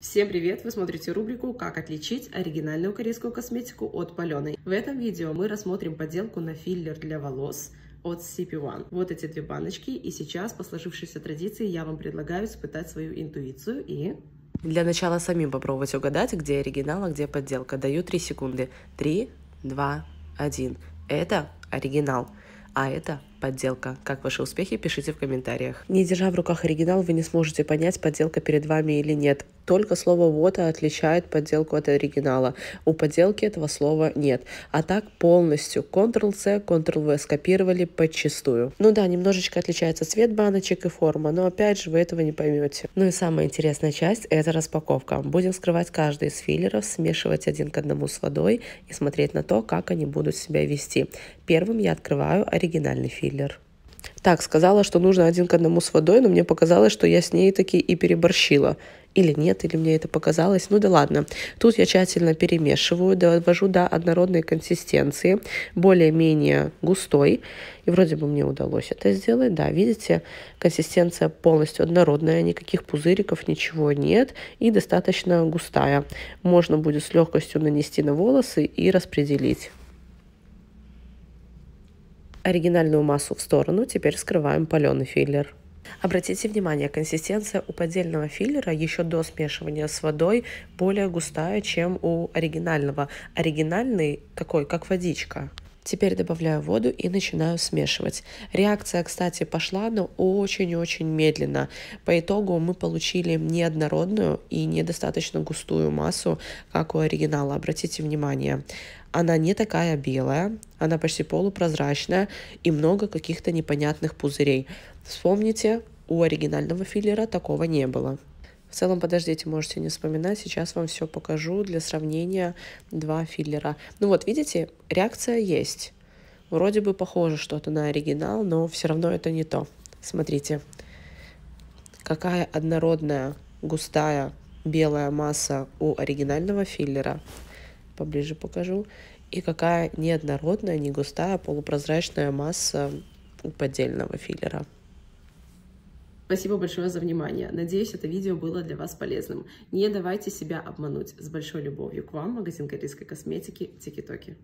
Всем привет! Вы смотрите рубрику «Как отличить оригинальную корейскую косметику от паленой». В этом видео мы рассмотрим подделку на филлер для волос от CP1. Вот эти две баночки, и сейчас, по сложившейся традиции, я вам предлагаю испытать свою интуицию и... Для начала самим попробовать угадать, где оригинал, а где подделка. Даю 3 секунды. 3, 2, 1. Это оригинал, а это подделка. Как ваши успехи, пишите в комментариях. Не держа в руках оригинал, вы не сможете понять, подделка перед вами или нет. Только слово «вот» отличает подделку от оригинала. У подделки этого слова нет. А так полностью Ctrl-C, Ctrl-V скопировали подчистую. Ну да, немножечко отличается цвет баночек и форма, но опять же вы этого не поймете. Ну и самая интересная часть – это распаковка. Будем скрывать каждый из филлеров, смешивать один к одному с водой и смотреть на то, как они будут себя вести. Первым я открываю оригинальный филлер. Так, сказала, что нужно один к одному с водой, но мне показалось, что я с ней таки и переборщила или нет, или мне это показалось. Ну да ладно. Тут я тщательно перемешиваю, довожу до однородной консистенции, более-менее густой. И вроде бы мне удалось это сделать. Да, видите, консистенция полностью однородная, никаких пузыриков, ничего нет. И достаточно густая. Можно будет с легкостью нанести на волосы и распределить оригинальную массу в сторону, теперь скрываем паленый филлер. Обратите внимание, консистенция у поддельного филлера еще до смешивания с водой более густая, чем у оригинального. Оригинальный такой, как водичка. Теперь добавляю воду и начинаю смешивать. Реакция, кстати, пошла, но очень-очень медленно. По итогу мы получили неоднородную и недостаточно густую массу, как у оригинала. Обратите внимание, она не такая белая, она почти полупрозрачная и много каких-то непонятных пузырей. Вспомните, у оригинального филлера такого не было. В целом, подождите, можете не вспоминать, сейчас вам все покажу для сравнения два филлера. Ну вот, видите, реакция есть. Вроде бы похоже что-то на оригинал, но все равно это не то. Смотрите, какая однородная, густая, белая масса у оригинального филлера. Поближе покажу. И какая неоднородная, не густая, полупрозрачная масса у поддельного филлера. Спасибо большое за внимание. Надеюсь, это видео было для вас полезным. Не давайте себя обмануть. С большой любовью к вам, магазин корейской косметики Тики-Токи.